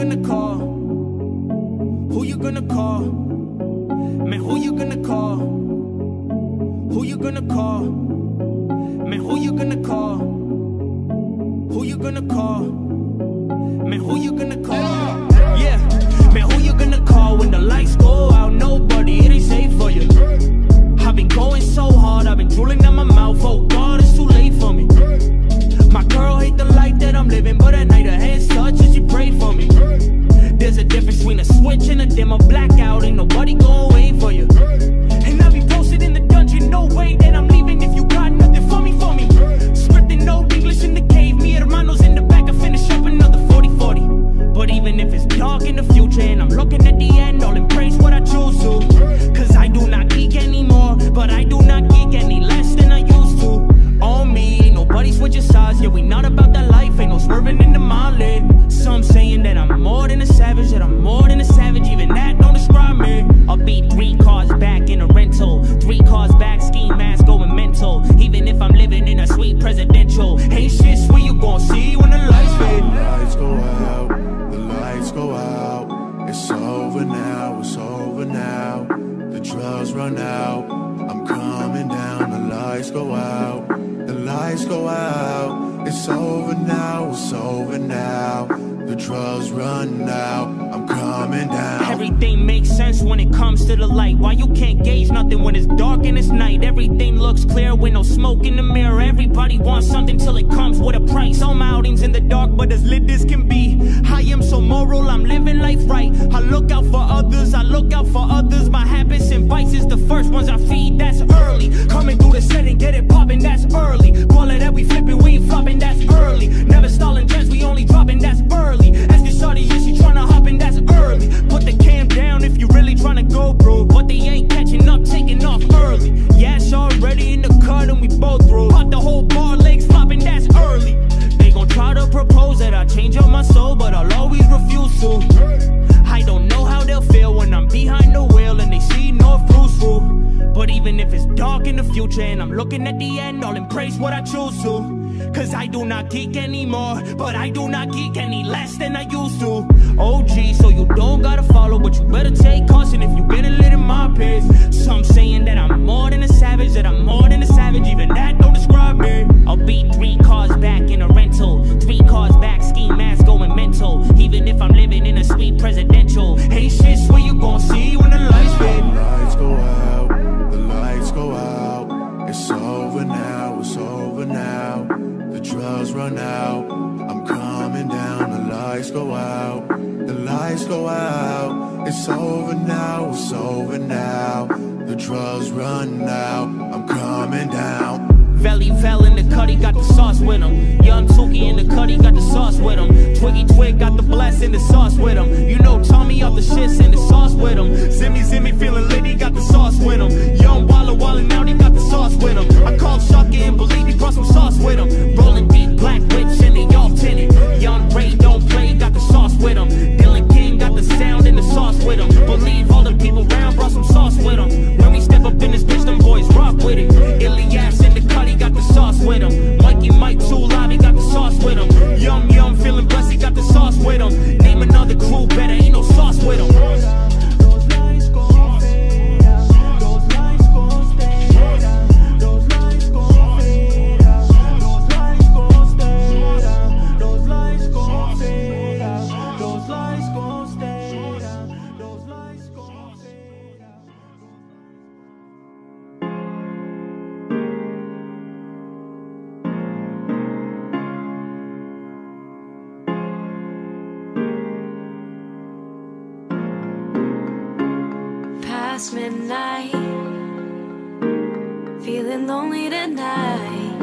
gonna call? Who you gonna call? Man, who you gonna call? Who you gonna call? Man, who you gonna call? Who you gonna call? Man, who you gonna call? Yeah, man, who you gonna call when the lights go out? Nobody, it ain't safe for you. I've been going so hard, I've been drooling down my mouth. Oh God, it's too late for me. My girl hate the life that I'm living, but at night her head such and she pray for me. Between a switch and a dimmer blackout. Ain't nobody gon' wait for you. Out, the lights go out. It's over now, it's over now. The drugs run out, I'm coming down. Everything makes sense when it comes to the light. Why you can't gauge nothing when it's dark and it's night? Everything looks clear with no smoke in the mirror. Everybody wants something till it comes with a price. All my outings in the dark, but as lit as can be. I am so moral, I'm living life right. I look out for others, I look out for others. My habits and vices, the first ones I feed, that's early. Coming through the set and get it popping, that's early. Baller that we flipping, we ain't flopping, that's early. Never stalling trends, we only dropping, that's early. Ask your shorty, is she tryna hop in, that's early. Put the cam down if you really tryna go, bro. But they ain't catching up, taking off early. Do not geek anymore, but I do not geek any less than I used to. OG, so you don't gotta follow, but you better take caution if you get a little my pace. Some saying that I'm more than a savage, that I'm more than drugs run out, I'm coming down. Valley Val in the cutty got the sauce with him. Young Tuki in the cutty got the sauce with him. Twiggy Twig got the blast in the sauce with him. You know Tommy off the shits past midnight. Feeling lonely tonight.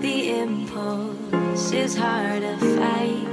The impulse is hard to fight.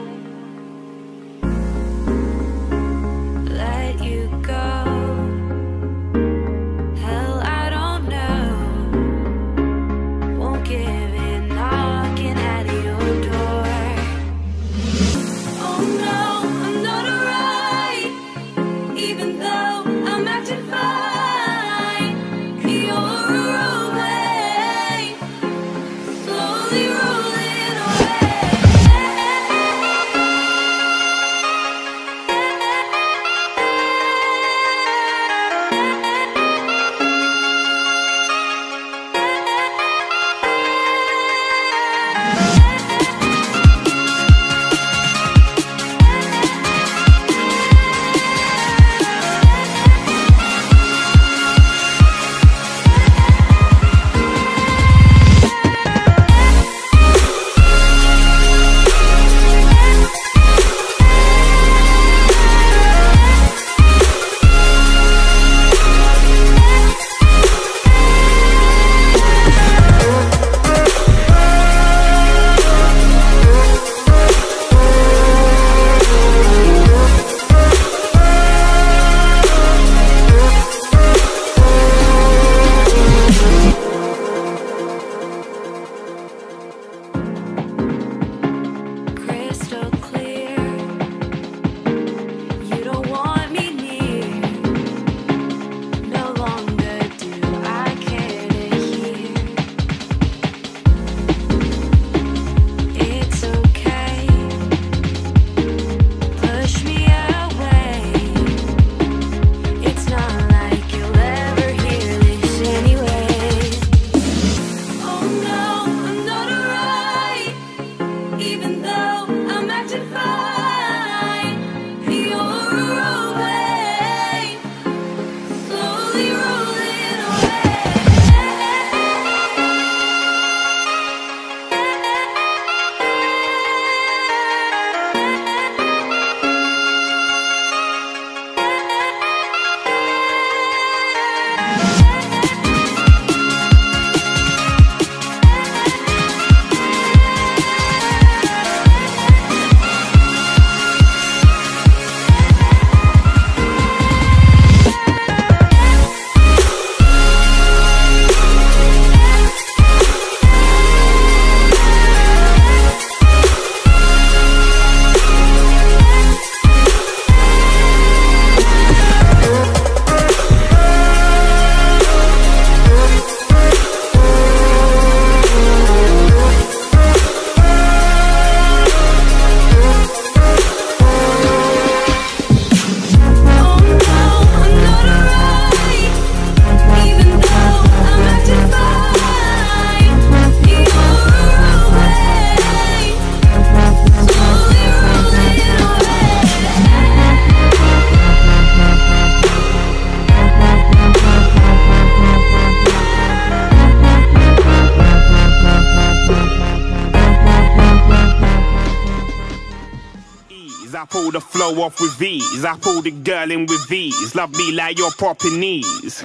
Pull the flow off with ease. I pull the girl in with ease. Love me like your proper knees.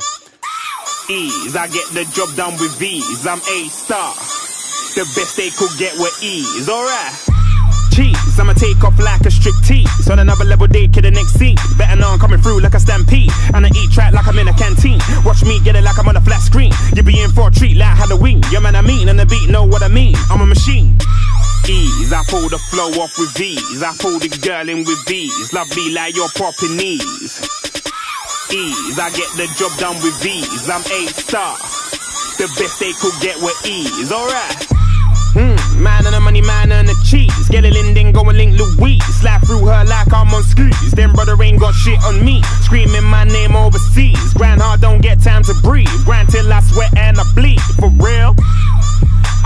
Ease. I get the job done with ease. I'm A star. The best they could get with ease. Alright. Cheese, I'ma take off like a strip tease. On another level, day to the next scene. Better know I'm coming through like a stampede. And I eat track like I'm in a canteen. Watch me get it like I'm on a flat screen. You be in for a treat like Halloween. Yeah, man, I mean, and the beat know what I mean. I'm a machine. Ease, I pull the flow off with ease. I pull the girl in with ease. Love me like your proper knees. Ease, I get the job done with ease. I'm A star. The best they could get with ease. Alright. Mm, man and the money, man and the cheese. Get a Linden, go and link Louise. Slap through her like I'm on skis. Then brother ain't got shit on me. Screaming my name overseas. Grind hard, don't get time to breathe. Grind till I sweat and I bleed. For real.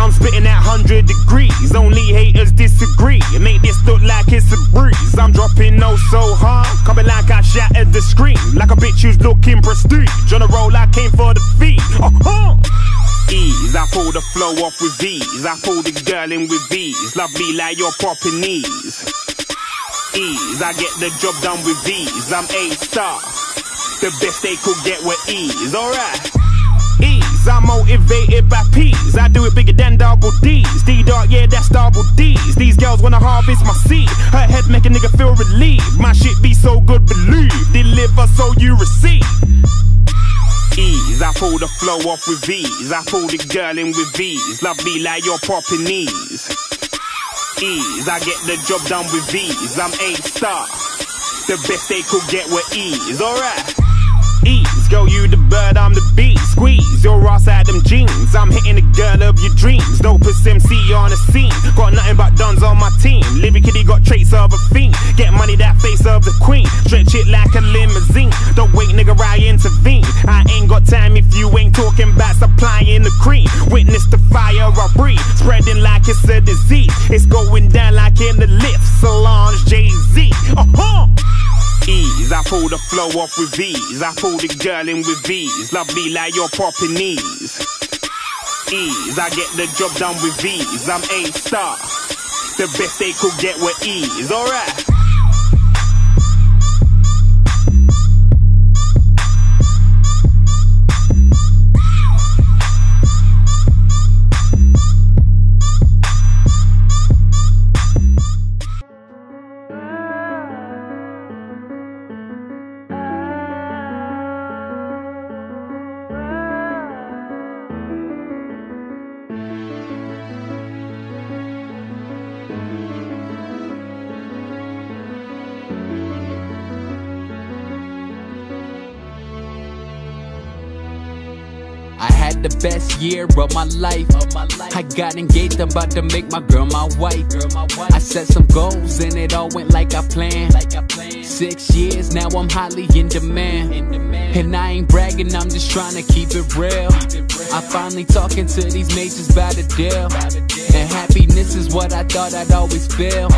I'm spitting at 100 degrees. Only haters disagree. Make this look like it's a breeze. I'm dropping no so hard. Coming like I shattered the screen. Like a bitch who's looking prestige. On a roll, I came for the feet. Uh-huh. Ease, I pull the flow off with ease. I pull the girl in with ease. Love me like your proper knees. Ease, I get the job done with ease. I'm A star. The best they could get with ease. Alright. Ease, I'm motivated by peas. I do it bigger than double D's. D dot, yeah, that's double D's. These girls wanna harvest my seed. Her head make a nigga feel relieved. My shit be so good, believe. Deliver so you receive. Ease, I pull the flow off with ease. I pull the girl in with ease. Love me like your proper knees. Ease, I get the job done with ease. I'm A star. The best they could get with ease. Alright. Ease, girl, you the bird, I'm the bee. Squeeze your ass out them jeans. I'm hitting the girl of your dreams. Dopest MC on the scene. Got nothing but duns on my team. Lyrically got traits of a fiend. Get money, that face of the queen. Stretch it like a limousine. Don't wait, nigga, I intervene. I ain't got time if you ain't talking about supplying the cream. Witness the fire I breathe. Spreading like it's a disease. It's going down like in the lift. Solange Jay Z. Uh-huh. Ease, I pull the flow off with ease. I pull the girl in with ease. Love me like your proper knees. Ease, I get the job done with ease. I'm A star. The best they could get with ease. Alright. The best year of my life. I got engaged, I'm about to make my girl my wife. I set some goals and it all went like I planned. Six years, now I'm highly in demand. And I ain't bragging, I'm just trying to keep it real. I finally talking to these majors about a deal. And happiness is what I thought I'd always feel.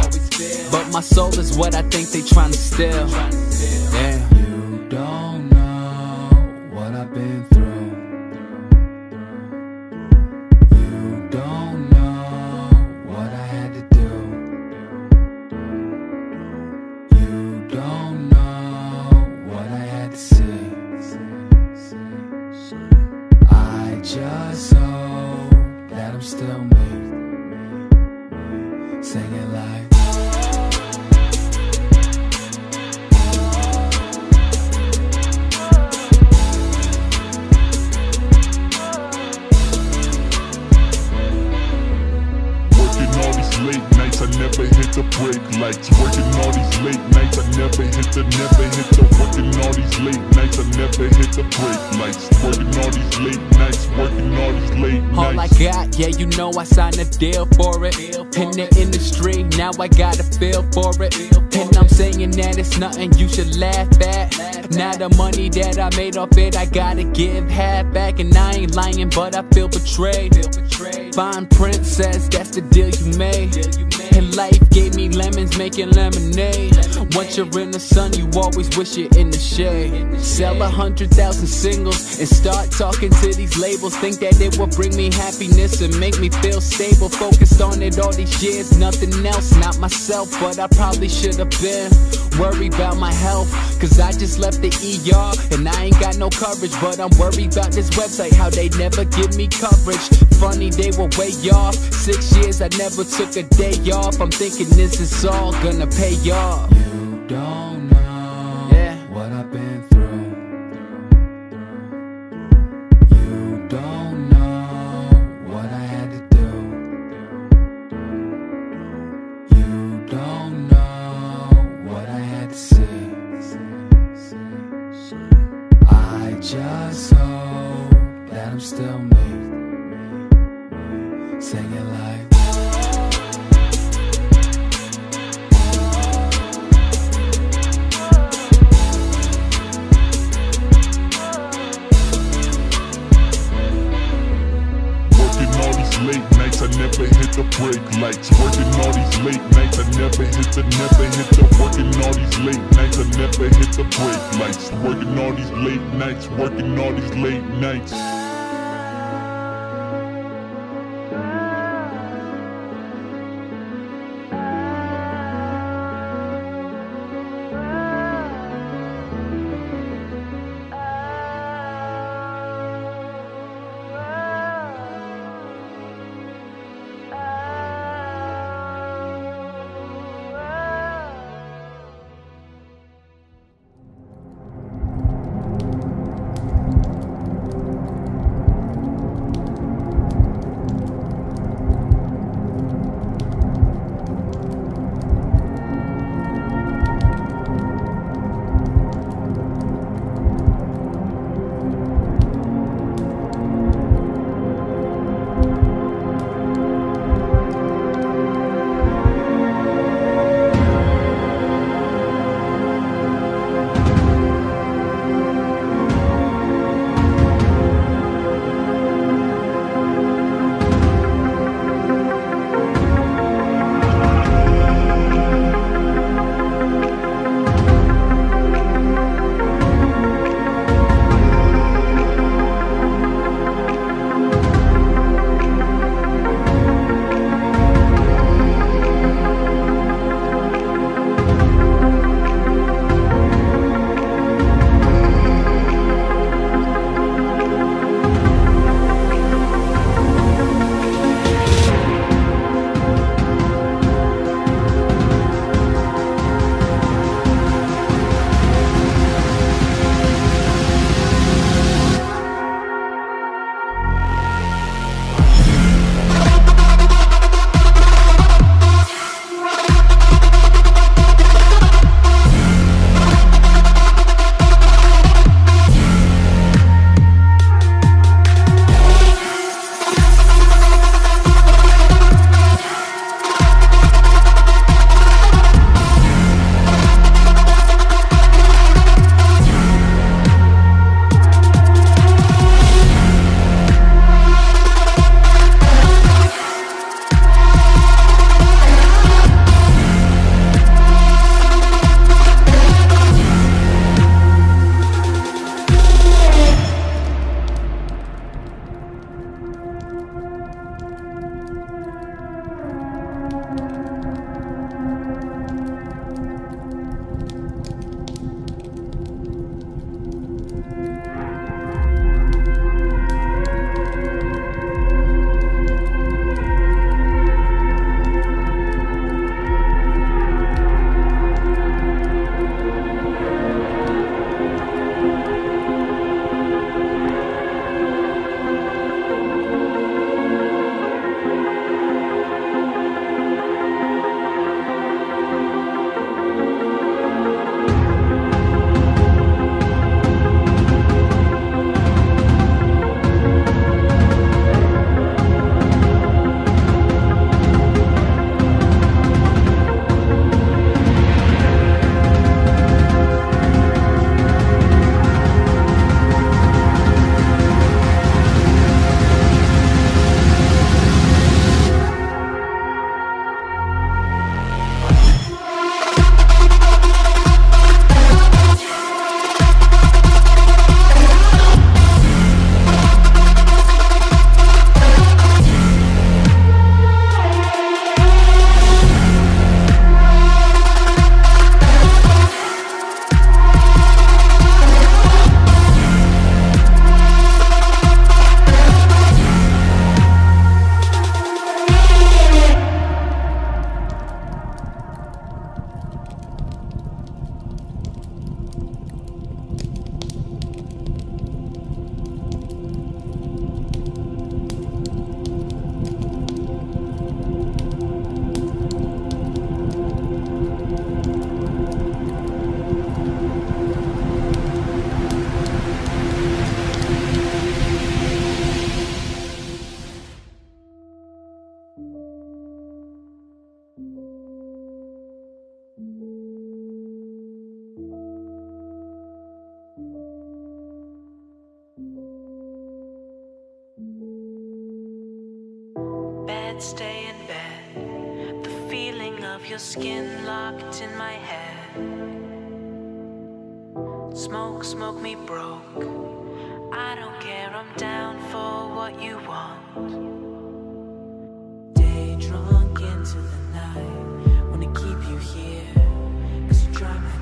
But my soul is what I think they trying to steal. Yeah. You don't know what I've been the break lights. Working all these late nights, working all these late All I got, yeah, you know I signed a deal for it. In the industry, now I got a feel for it. And I'm saying that it's nothing you should laugh at. Now the money that I made off it, I gotta give half back. And I ain't lying, but I feel betrayed. Fine princess, that's the deal you made. And life gave me lemons, making lemonade. Once you're in the sun, you always wish you're in the shade. Sell a hundred thousand singles and start talking to these labels. Think that it will bring me happiness and make me feel stable. Focused on it all these years, nothing else, not myself, but I probably should have been. Worried about my health, cause I just left the ER and I ain't got no coverage. But I'm worried about this website, how they never give me coverage. Funny, they were way off. Six years, I never took a day off. I'm thinking this is all gonna pay off. You don't all these late nights, working all these late nights. stay in bed. The feeling of your skin locked in my head. Smoke, smoke me broke. I don't care, I'm down for what you want. Day drunk into the night. Wanna keep you here, cause you drive me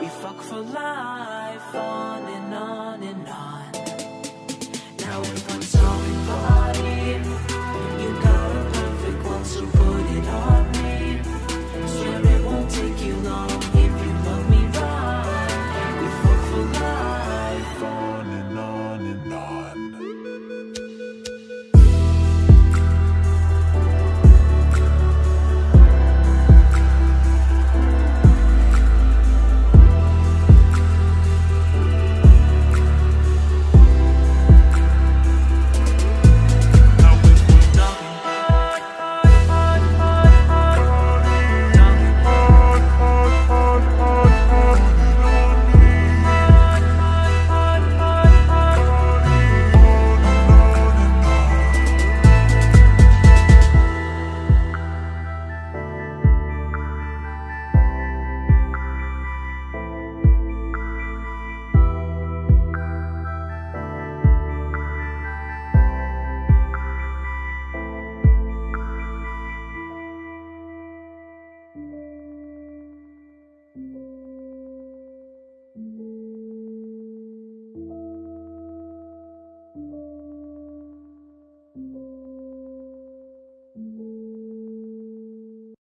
We fuck for life.